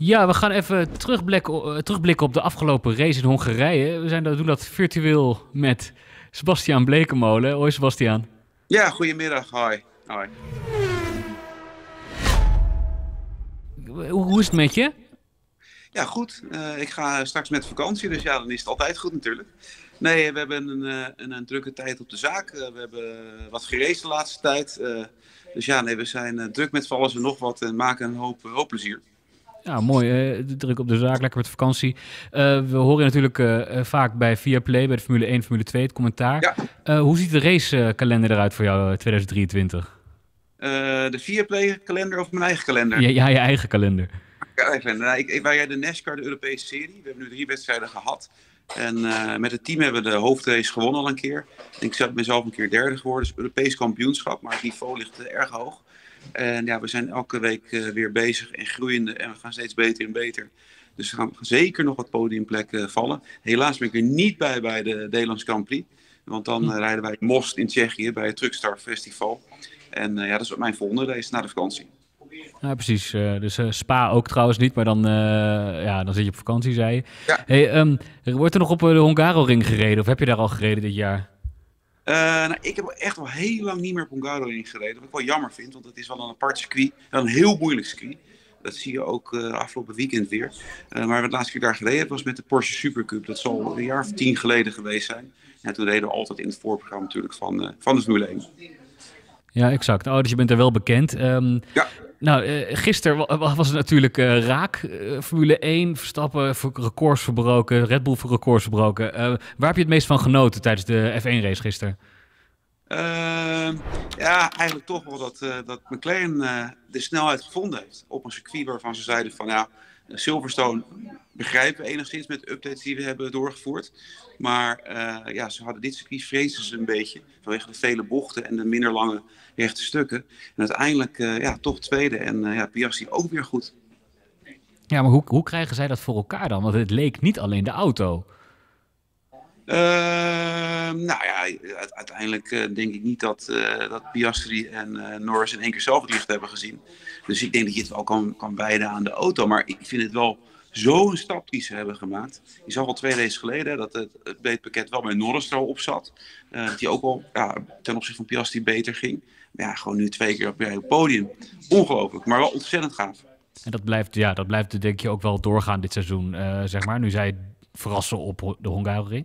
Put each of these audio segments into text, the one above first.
Ja, we gaan even terugblikken, terugblikken op de afgelopen race in Hongarije. We zijn, doen dat virtueel met Sebastiaan Blekemolen. Hoi Sebastiaan. Ja, goedemiddag. Hoi. Hoi. Hoe is het met je? Ja, goed. Uh, ik ga straks met vakantie, dus ja, dan is het altijd goed natuurlijk. Nee, we hebben een, eh, een, een drukke tijd op de zaak. Uh, we hebben wat gereisd de laatste tijd. dus ja, nee, we zijn druk met van alles en nog wat en maken een hoop, hoop plezier. Ja, mooi. Uh, druk op de zaak, lekker met vakantie. Uh, we horen natuurlijk uh, vaak bij Viaplay, bij de Formule 1, Formule 2, het commentaar. Ja. hoe ziet de racekalender eruit voor jou 2023? de Viaplay-kalender of mijn eigen kalender? Ja, ja je eigen kalender. Nou, ik, ik, wij de NASCAR, de Europese serie. We hebben nu drie wedstrijden gehad. En met het team hebben we de hoofdrace gewonnen al een keer. Ik ben mezelf een keer derde geworden. Dus Europees kampioenschap, maar het niveau ligt erg hoog. En ja, we zijn elke week uh, weer bezig en groeiende en we gaan steeds beter en beter. Dus we gaan zeker nog wat podiumplekken vallen. Helaas ben ik er niet bij bij de Nederlands Grand Prix. Want dan uh, rijden wij Most in Tsjechië bij het Truckstar Festival. En uh, ja, dat is mijn volgende race na de vakantie. Ja, precies. dus Spa ook trouwens niet, maar dan, ja, dan zit je op vakantie, zei je. Ja. Hey, um, wordt er nog op de Hongaro-ring gereden of heb je daar al gereden dit jaar? Uh, nou, ik heb echt al heel lang niet meer op Hongaro gereden. Wat ik wel jammer vind, want het is wel een apart circuit. Wel een heel moeilijk circuit. Dat zie je ook uh, afgelopen weekend weer. Uh, maar het laatste keer daar gereden was met de Porsche Supercup. Dat zal een jaar of tien geleden geweest zijn. En toen reden we altijd in het voorprogramma natuurlijk van, van de Formule 1. Ja, exact. Oh, dus je bent er wel bekend. Um, ja. Nou, uh, gisteren was het natuurlijk uh, raak. Uh, Formule 1, Verstappen records verbroken, Red Bull voor records verbroken. waar heb je het meest van genoten tijdens de F1-race gisteren? Ehm, ja, eigenlijk toch wel dat, dat McLaren de snelheid gevonden heeft op een circuit waarvan ze zeiden van ja, Silverstone begrijpen enigszins met de updates die we hebben doorgevoerd. Maar ja, ze hadden dit circuit vrezen ze een beetje vanwege de vele bochten en de minder lange rechte stukken. En uiteindelijk uh, ja, toch tweede en uh, ja, Piastri ook weer goed. Ja, maar hoe, hoe krijgen zij dat voor elkaar dan? Want het leek niet alleen de auto. Uh, nou ja, uiteindelijk denk ik niet dat, dat Piastri en Norris in één keer zelf het licht hebben gezien. Dus ik denk dat je het wel kan, kan wijden aan de auto. Maar ik vind het wel zo'n stap die ze hebben gemaakt. Je zag al twee races geleden dat het, het beetpakket wel bij Norris er al op zat. dat die ook wel ja, ten opzichte van Piastri beter ging ja, gewoon nu twee keer op het podium. Ongelooflijk, maar wel ontzettend gaaf. En dat blijft, ja, dat blijft denk je ook wel doorgaan dit seizoen, uh, zeg maar. Nu zij verrassen op de Hongarije.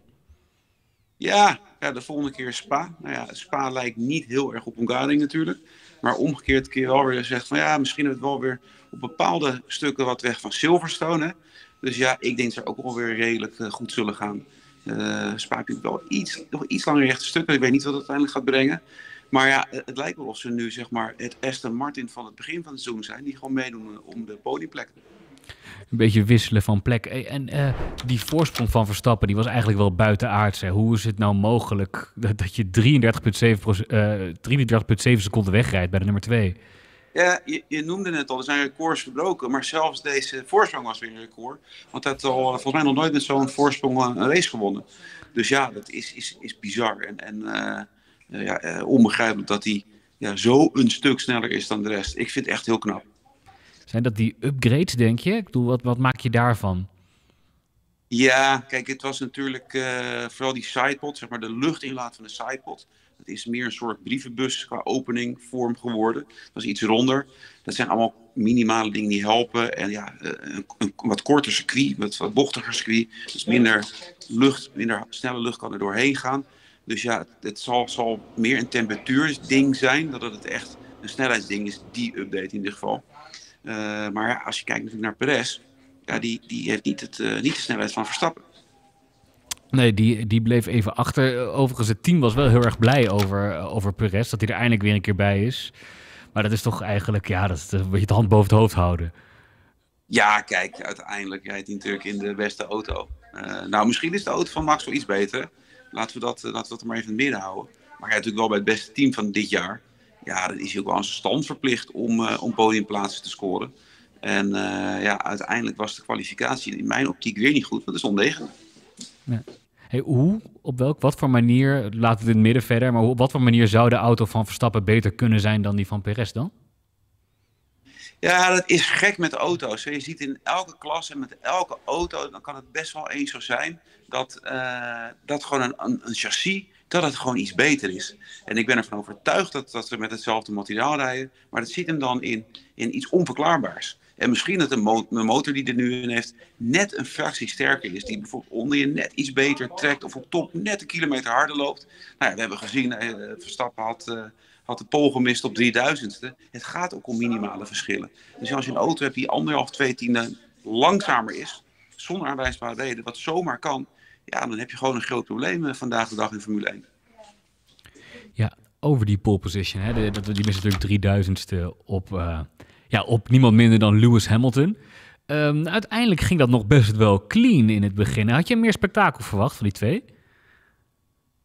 Ja, ja, de volgende keer Spa. Nou ja, Spa lijkt niet heel erg op Hongarije natuurlijk. Maar omgekeerd keer wel weer zegt van ja, misschien het wel weer op bepaalde stukken wat weg van Silverstone. Dus ja, ik denk dat ze ook wel weer redelijk uh, goed zullen gaan. Uh, Spa heeft wel iets, nog iets langer rechte stukken. Ik weet niet wat het uiteindelijk gaat brengen. Maar ja, het lijkt wel of ze nu zeg maar het Aston Martin van het begin van het seizoen zijn. Die gewoon meedoen eh, om de podiumplek. Een beetje wisselen van plek. En uh, die voorsprong van Verstappen, die was eigenlijk wel buitenaards. Hè. Hoe is het nou mogelijk dat, dat je 33,7 uh, seconden wegrijdt bij de nummer 2? Ja, je, je, noemde het al, er zijn records verbroken. Maar zelfs deze voorsprong was weer een record. Want hij had al volgens mij nog nooit met zo'n voorsprong een race gewonnen. Dus ja, dat is, is, is bizar. En, en eh, ja, eh, onbegrijpelijk dat hij ja, zo een stuk sneller is dan de rest. Ik vind het echt heel knap. Zijn dat die upgrades, denk je? Ik bedoel, wat, wat maak je daarvan? Ja, kijk, het was natuurlijk uh, vooral die sidepod, zeg maar de luchtinlaat van de sidepod. Dat is meer een soort brievenbus qua opening vorm geworden. Dat is iets ronder. Dat zijn allemaal minimale dingen die helpen. En ja, een, een wat korter circuit, wat, wat bochtiger circuit. Dus minder lucht, minder snelle lucht kan er doorheen gaan. Dus ja, het zal, zal meer een temperatuurding zijn dan dat het echt een snelheidsding is, die update in ieder geval. Uh, maar ja, als je kijkt natuurlijk naar Perez, ja, die, die heeft niet, het, uh, niet de snelheid van Verstappen. Nee, die, die bleef even achter. Overigens, het team was wel heel erg blij over, over Perez, dat hij er eindelijk weer een keer bij is. Maar dat is toch eigenlijk, ja, dat is een beetje de hand boven het hoofd houden. Ja, kijk, uiteindelijk rijdt hij natuurlijk in de beste auto. Uh, nou, misschien is de auto van Max wel iets beter. Laten we dat, eh, laten we dat er maar even in het midden houden. Maar hij natuurlijk wel bij het beste team van dit jaar. Ja, dan is hij ook wel aan zijn stand verplicht om, om podiumplaatsen te scoren. En uh, ja, uiteindelijk was de kwalificatie in mijn optiek weer niet goed, want het is ondegen. Ja. Hey, hoe, op welk, wat voor manier, laten we het in het midden verder, maar op wat voor manier zou de auto van Verstappen beter kunnen zijn dan die van Perez dan? Ja, dat is gek met auto's. Je ziet in elke klas en met elke auto, dan kan het best wel eens zo zijn dat, uh, dat gewoon een, een, een, chassis, dat het gewoon iets beter is. En ik ben ervan overtuigd dat, ze met hetzelfde materiaal rijden, maar dat zit hem dan in, in iets onverklaarbaars. En misschien dat de, motor die er nu in heeft net een fractie sterker is. Die bijvoorbeeld onder je net iets beter trekt of op top net een kilometer harder loopt. Nou ja, we hebben gezien, uh, Verstappen had... Uh, had de pol gemist op 3000ste. Het gaat ook om minimale verschillen. Dus als je een auto hebt die anderhalf, twee tienden langzamer is, zonder aanwijsbare reden, wat zomaar kan, ja, dan heb je gewoon een groot probleem eh, vandaag de dag in Formule 1. Ja, over die pole position. Hè, die mist natuurlijk 3000ste op, uh, ja, op niemand minder dan Lewis Hamilton. Um, uiteindelijk ging dat nog best wel clean in het begin. Had je meer spektakel verwacht van die twee?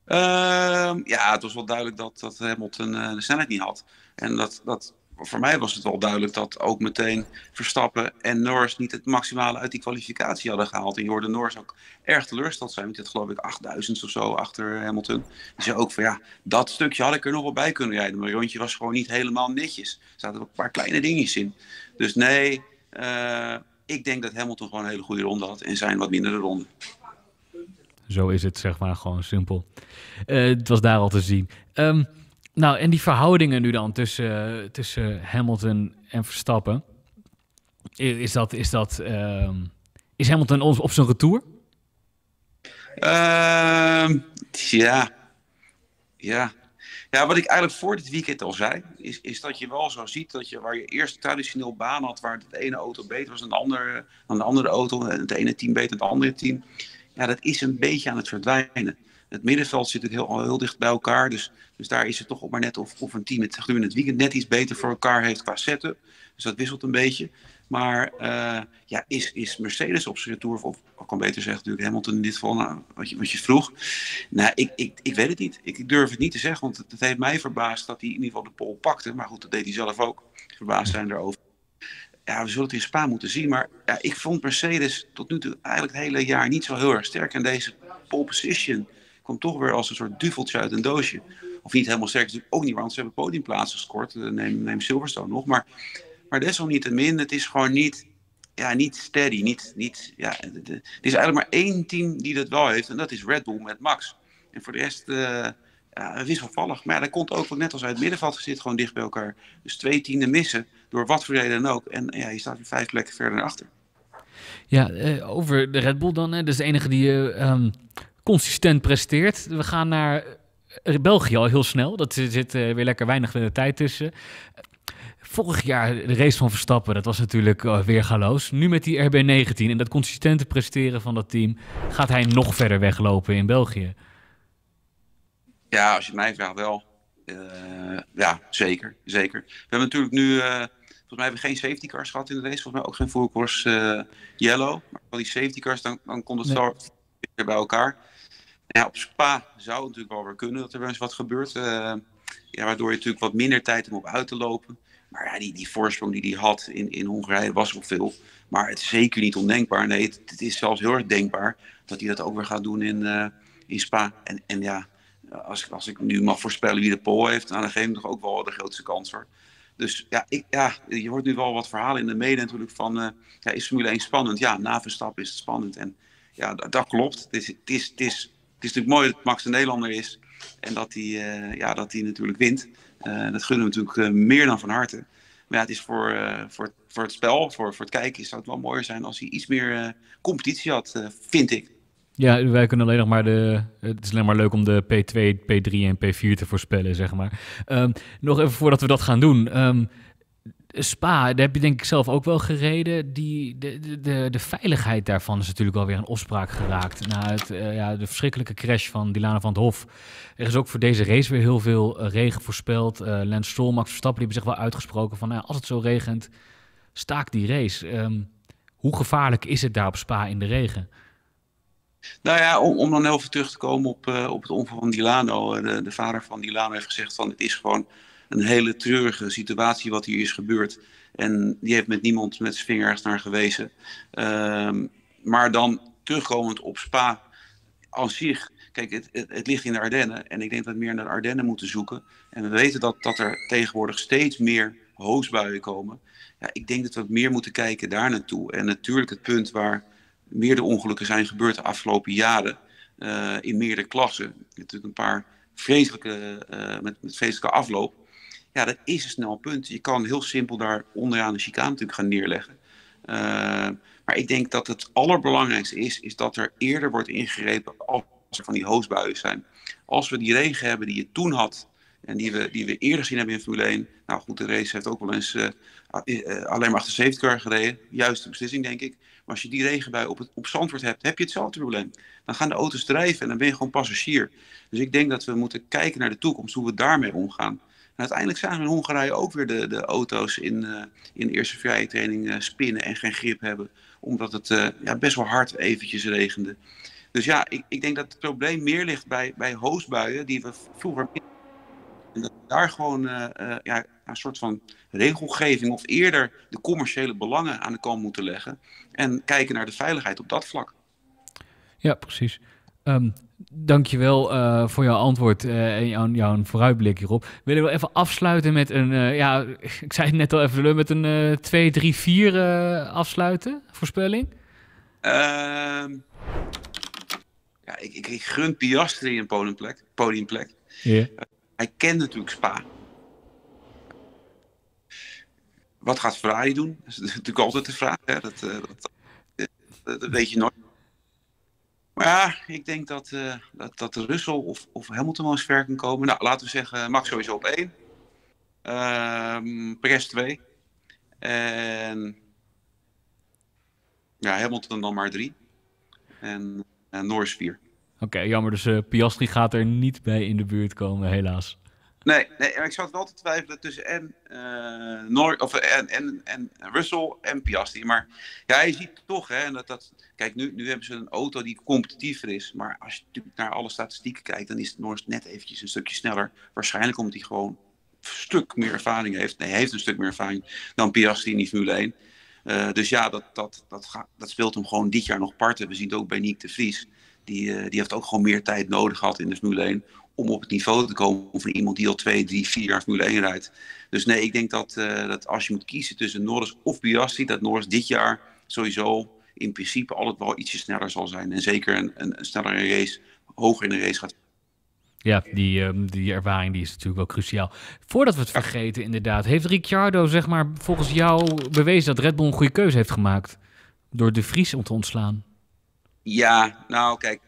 Ehm, ja, het was wel duidelijk dat, dat Hamilton uh, de snelheid niet had. En dat, dat, voor mij was het wel duidelijk dat ook meteen Verstappen en Norris niet het maximale uit die kwalificatie hadden gehaald. En je hoorde Norris ook erg teleurgesteld zijn. Want dit geloof ik 8000 of zo achter Hamilton. Die zei ook van ja, dat stukje had ik er nog wel bij kunnen rijden. Maar rondje was gewoon niet helemaal netjes. Er zaten ook een paar kleine dingetjes in. Dus nee, uh, ik denk dat Hamilton gewoon een hele goede ronde had. En zijn wat mindere ronde. Zo is het, zeg maar, gewoon simpel. Uh, het was daar al te zien. Um, nou, en die verhoudingen nu dan tussen, tussen Hamilton en Verstappen. Is dat, is dat, um, is Hamilton op, op zijn retour? Uh, ja. Ja. Ja, wat ik eigenlijk voor dit weekend al zei, is, is dat je wel zo ziet dat je waar je eerst traditioneel baan had, waar de ene auto beter was dan de andere, dan de andere auto, het ene team beter dan het andere team ja, dat is een beetje aan het verdwijnen. Het middenveld zit heel, al heel dicht bij elkaar. Dus, dus daar is het toch op maar net of, of een team het gedurende het weekend net iets beter voor elkaar heeft qua setup. Dus dat wisselt een beetje. Maar uh, ja, is, is Mercedes op zijn retour, of kan beter zeggen natuurlijk Hamilton in dit geval, nou, wat, je, wat je vroeg. Nou, ik, ik, ik weet het niet. Ik, ik durf het niet te zeggen, want het, heeft mij verbaasd dat hij in ieder geval de pol pakte. Maar goed, dat deed hij zelf ook. Verbaasd zijn erover ja, we zullen het in Spa moeten zien. Maar ja, ik vond Mercedes tot nu toe eigenlijk het hele jaar niet zo heel erg sterk. En deze pole position kwam toch weer als een soort duveltje uit een doosje. Of niet helemaal sterk, natuurlijk ook niet, want ze hebben podiumplaatsen gescoord. Eh, neem, neem Silverstone nog. Maar, maar desalniettemin, het is gewoon niet, ja, niet steady. Niet, niet, ja, het is eigenlijk maar één team die dat wel heeft. En dat is Red Bull met Max. En voor de rest... Uh, ja, wisselvallig. Maar ja, dat komt ook net als uit het middenveld zit gewoon dicht bij elkaar. Dus twee tienden missen, door wat voor reden dan ook. En ja, je staat weer vijf plekken verder naar achter. Ja, uh, over de Red Bull dan. Hè. Dat is de enige die uh, consistent presteert. We gaan naar eh, België al heel snel. Dat zit uh, weer lekker weinig de tijd tussen. Vorig jaar de race van Verstappen, dat was natuurlijk uh, weer galoos. Nu met die RB19 en dat consistente presteren van dat team... gaat hij nog verder weglopen in België. Ja, als je mij vraagt wel. Uh, ja, zeker, zeker. We hebben natuurlijk nu, uh, volgens mij hebben we geen safety cars gehad in de race. Volgens mij ook geen uh, yellow. Maar al die safety cars, dan, dan komt het nee. weer bij elkaar. Ja, op Spa zou het natuurlijk wel weer kunnen dat er wel eens wat gebeurt. ja, waardoor je natuurlijk wat minder tijd hebt om op uit te lopen. Maar ja, die, die voorsprong die hij had in, in Hongarije was wel veel. Maar het is zeker niet ondenkbaar. Nee, het, is zelfs heel erg denkbaar dat hij dat ook weer gaat doen in, in Spa. En, en ja, als, ik, als ik nu mag voorspellen wie de pol heeft, nou, dan geef ik toch ook wel de grootste kans voor. Dus ja, ik, ja, je hoort nu wel wat verhalen in de mede natuurlijk van, uh, ja, is Formule 1 spannend? Ja, na Verstappen is het spannend. En ja, dat, dat klopt. Het is, het, is, het, is, is natuurlijk mooi dat Max een Nederlander is en dat hij, uh, ja, dat hij natuurlijk wint. Uh, dat gunnen we natuurlijk meer dan van harte. Maar het is voor, voor, voor het spel, voor, voor het kijken, zou het wel mooier zijn als hij iets meer competitie had, vind ik. Ja, wij kunnen alleen nog maar de. Het is alleen maar leuk om de P2, P3 en P4 te voorspellen, zeg maar. Um, nog even voordat we dat gaan doen. Um, Spa, daar heb je denk ik zelf ook wel gereden. Die, de, de, de veiligheid daarvan is natuurlijk alweer een opspraak geraakt. Na het, uh, ja, de verschrikkelijke crash van Dilana van het Hof. Er is ook voor deze race weer heel veel uh, regen voorspeld. Uh, Lance Stroll, Max Verstappen, die hebben zich wel uitgesproken van... Nou, als het zo regent, staak die race. Um, hoe gevaarlijk is het daar op Spa in de regen? Nou ja, om, om dan even terug te komen op, op het ongeval van Dilano. Eh, de, de vader van Dilano heeft gezegd van het is gewoon een hele treurige situatie wat hier is gebeurd. En die heeft met niemand met zijn vingers naar gewezen. Uh, maar dan terugkomend op Spa aan zich. Kijk, het, het, ligt in de Ardennen. En ik denk dat we meer naar de Ardennen moeten zoeken. En we weten dat, dat er tegenwoordig steeds meer hoosbuien komen. Ja, ik denk dat we meer moeten kijken daar naartoe. En natuurlijk het punt waar meerdere ongelukken zijn gebeurd de afgelopen jaren uh, in meerdere klassen. Natuurlijk een paar vreselijke, uh, met, met vreselijke afloop. Ja, dat is een snel punt. Je kan heel simpel daar onderaan de chicane natuurlijk gaan neerleggen. Uh, maar ik denk dat het allerbelangrijkste is, is dat er eerder wordt ingegrepen als er van die hoosbuien zijn. Als we die regen hebben die je toen had en die we, die we eerder gezien hebben in Formule 1. Nou goed, de race heeft ook wel eens uh, alleen maar 78 car gereden. Juiste beslissing, denk ik. Maar als je die regenbui op, het, op Zandvoort hebt, heb je hetzelfde probleem. Dan gaan de auto's drijven en dan ben je gewoon passagier. Dus ik denk dat we moeten kijken naar de toekomst, hoe we daarmee omgaan. Uiteindelijk zagen we in Hongarije ook weer de, de auto's in, uh, in eerste vrije training uh, spinnen en geen grip hebben. Omdat het uh, ja, best wel hard eventjes regende. Dus ja, ik, ik denk dat het probleem meer ligt bij, bij hoosbuien die we vroeger en dat daar gewoon ja, een soort van regelgeving of eerder de commerciële belangen aan de kant moeten leggen. En kijken naar de veiligheid op dat vlak. Ja, precies. Um, dankjewel uh, voor jouw antwoord en jouw, jouw vooruitblik hierop. Willen we even afsluiten met een, ja, ik zei het net al even, met een 2, 3, 4 afsluiten, voorspelling? Ehm, ja, ik, ik, ik gun Piastri een podiumplek. podiumplek. Yeah hij kent natuurlijk Spa. Wat gaat Ferrari doen? Dat is natuurlijk altijd de vraag. Hè? Dat, dat, dat, dat, weet je nooit. Maar ja, ik denk dat, uh, dat, dat Russell of, of Hamilton wel eens ver kan komen. Nou, laten we zeggen, Max sowieso op 1. Uh, Perez 2. En ja, Hamilton dan maar 3. En, en Norris 4. Oké, jammer. Dus uh, Piastri gaat er niet bij in de buurt komen, helaas. Nee, nee ik zat wel te twijfelen tussen en, uh, Nor of, en, en, en Russell en Piastri. Maar ja, je ziet toch, hè, dat, dat, kijk, nu, nu hebben ze een auto die competitiever is. Maar als je natuurlijk naar alle statistieken kijkt, dan is Norris net eventjes een stukje sneller. Waarschijnlijk omdat hij gewoon een stuk meer ervaring heeft. Nee, heeft een stuk meer ervaring dan Piastri in die Formule 1. Uh, dus ja, dat, dat, dat, gaat, dat speelt hem gewoon dit jaar nog parten. We zien het ook bij Nick de Vries. Die, uh, die heeft ook gewoon meer tijd nodig gehad in de Formule 1 om op het niveau te komen van iemand die al twee, drie, vier jaar Formule 1 rijdt. Dus nee, ik denk dat, uh, dat als je moet kiezen tussen Norris of Piastri, dat Norris dit jaar sowieso in principe altijd wel ietsje sneller zal zijn. En zeker een, een, een snellere race, hoger in de race gaat. Ja, die, um, die ervaring die is natuurlijk wel cruciaal. Voordat we het vergeten, inderdaad, heeft Ricciardo zeg maar volgens jou bewezen dat Red Bull een goede keuze heeft gemaakt door de Vries om te ontslaan? Ja, nou kijk,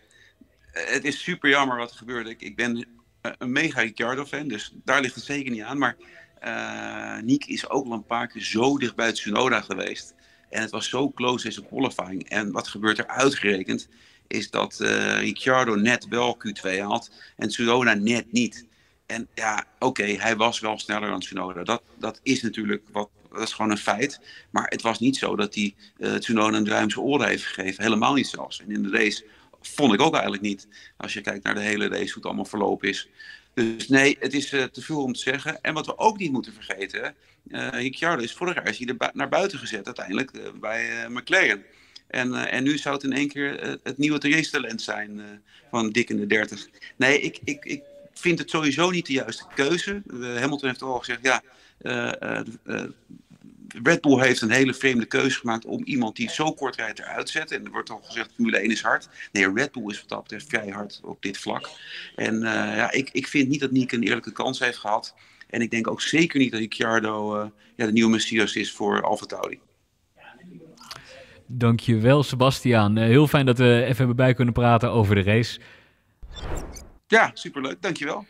het is super jammer wat er gebeurde. Ik, ik ben een mega Ricciardo-fan, dus daar ligt het zeker niet aan. Maar uh, Nick is ook al een paar keer zo dicht bij Tsunoda geweest. En het was zo close deze qualifying. En wat gebeurt er uitgerekend, is dat uh, Ricciardo net wel Q2 had en Tsunoda net niet. En ja, oké, hij was wel sneller dan Tsunoda. Dat, dat is natuurlijk wat, dat is gewoon een feit. Maar het was niet zo dat hij Tsunoda een ruimse oren heeft gegeven. Helemaal niet zelfs. En in de race vond ik ook eigenlijk niet. Als je kijkt naar de hele race, hoe het allemaal verlopen is. Dus nee, het is uh, te veel om te zeggen. En wat we ook niet moeten vergeten, uh, Ricciardo is vorig jaar is hij naar buiten gezet uiteindelijk uh, bij McLaren. En, en nu zou het in één keer het nieuwe race-talent zijn van dik de 30. Nee, ik, ik, ik vind het sowieso niet de juiste keuze. Hamilton heeft al gezegd, ja, Red Bull heeft een hele vreemde keuze gemaakt om iemand die zo kort rijdt eruit te zetten. En er wordt al gezegd, Formule 1 is hard. Nee, Red Bull is wat dat betreft vrij hard op dit vlak. En uh, ja, ik, ik vind niet dat Nick een eerlijke kans heeft gehad. En ik denk ook zeker niet dat Ricciardo uh, ja, de nieuwe Messias is voor Alfa Tauri. Dankjewel Sebastiaan. Uh, heel fijn dat we even hebben bij kunnen praten over de race. Ja, superleuk. Dankjewel.